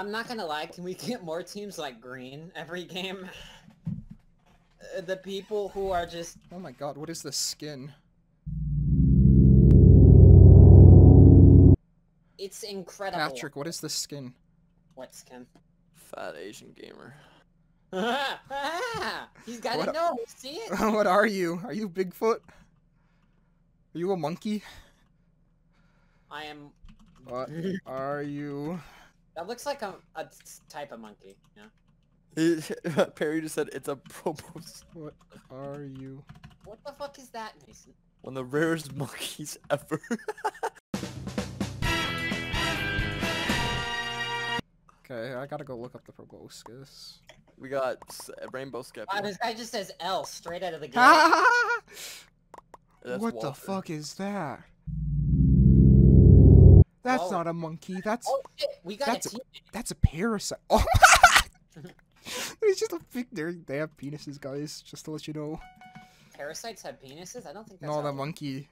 I'm not gonna lie. Can we get more teams like green every game? Uh, The people who are just Oh my god, what is this skin? it's incredible. Patrick, what is this skin? what skin? Fat Asian gamer. He's got What it. a- No, see it. what are you? Are you Bigfoot? Are you a monkey? I am. What are you? That looks like a type of monkey. Yeah. He- Perry just said it's a probos. What are you? What the fuck is that, Mason? One of the rarest monkeys ever. Okay, I gotta go look up the proboscis. we got s- Rainbow Wow, Skeppy. this guy just says L straight out of the gate. That's what the fuck is that? That's Oh. not a monkey. That's Oh we got That's a a- that's a parasite. Oh. it's just a big. They have penises, guys. Just to let you know. Parasites have penises? I don't think that's No, the monkey.